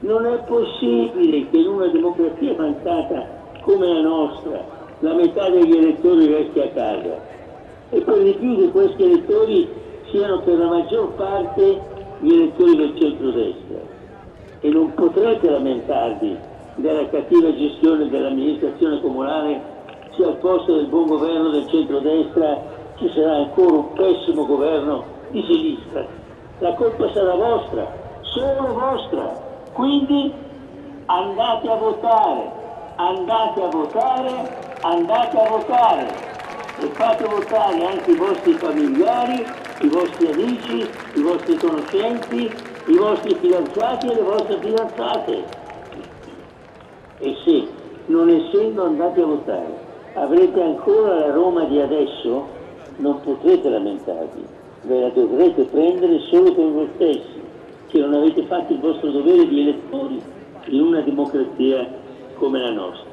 Non è possibile che in una democrazia avanzata come la nostra la metà degli elettori resti a casa e per di più che questi elettori siano per la maggior parte gli elettori del centrodestra e non potrete lamentarvi della cattiva gestione dell'amministrazione comunale se al posto del buon governo del centrodestra ci sarà ancora un pessimo governo di sinistra. La colpa sarà vostra, solo vostra. Quindi andate a votare, andate a votare, andate a votare. E fate votare anche i vostri familiari, i vostri amici, i vostri conoscenti, i vostri fidanzati e le vostre fidanzate. E se, non essendo andati a votare, avrete ancora la Roma di adesso, non potrete lamentarvi, ve la dovrete prendere solo con voi stessi, avete fatto il vostro dovere di elettori in una democrazia come la nostra.